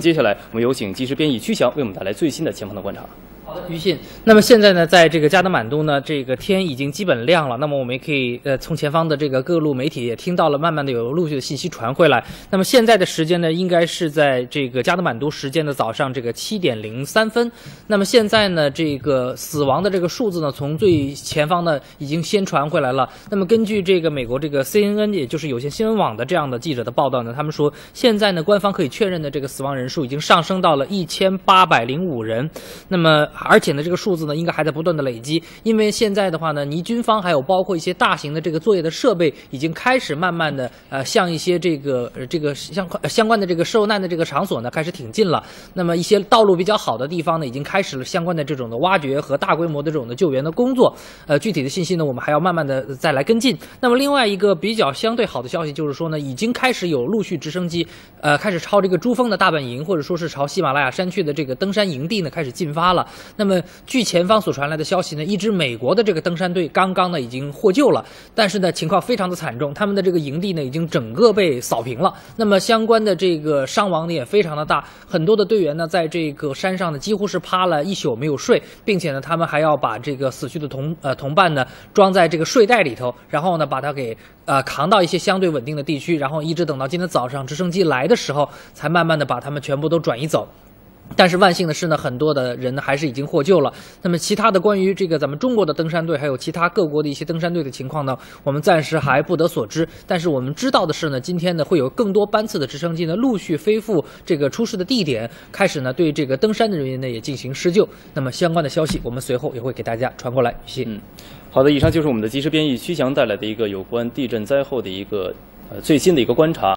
接下来，我们有请即时编译曲翔为我们带来最新的前方的观察。好的于信，那么现在呢，在这个加德满都呢，这个天已经基本亮了。那么我们也可以呃，从前方的这个各路媒体也听到了，慢慢的有陆续的信息传回来。那么现在的时间呢，应该是在这个加德满都时间的早上这个七点零三分。那么现在呢，这个死亡的这个数字呢，从最前方呢已经先传回来了。那么根据这个美国这个 CNN，也就是有线新闻网的这样的记者的报道呢，他们说现在呢，官方可以确认的这个死亡人数已经上升到了一千八百零五人。那么而且呢，这个数字呢，应该还在不断的累积，因为现在的话呢，尼军方还有包括一些大型的这个作业的设备，已经开始慢慢的呃，向一些这个呃这个相相关的这个受难的这个场所呢，开始挺进了。那么一些道路比较好的地方呢，已经开始了相关的这种的挖掘和大规模的这种的救援的工作。呃，具体的信息呢，我们还要慢慢的再来跟进。那么另外一个比较相对好的消息就是说呢，已经开始有陆续直升机呃开始朝这个珠峰的大本营，或者说是朝喜马拉雅山区的这个登山营地呢开始进发了。那么据前方所传来的消息呢，一支美国的这个登山队刚刚呢已经获救了，但是呢情况非常的惨重，他们的这个营地呢已经整个被扫平了。那么相关的这个伤亡呢也非常的大，很多的队员呢在这个山上呢几乎是趴了一宿没有睡，并且呢他们还要把这个死去的同呃同伴呢装在这个睡袋里头，然后呢把他给呃扛到一些相对稳定的地区，然后一直等到今天早上直升机来的时候，才慢慢的把他们全全部都转移走。但是万幸的是呢，很多的人还是已经获救了。那么其他的关于这个咱们中国的登山队，还有其他各国的一些登山队的情况呢，我们暂时还不得所知。但是我们知道的是呢，今天呢会有更多班次的直升机呢陆续飞赴这个出事的地点，开始呢对这个登山的人员呢也进行施救。那么相关的消息，我们随后也会给大家传过来。谢谢。嗯，好的，以上就是我们的及时编译徐翔带来的一个有关地震灾后的一个呃最新的一个观察。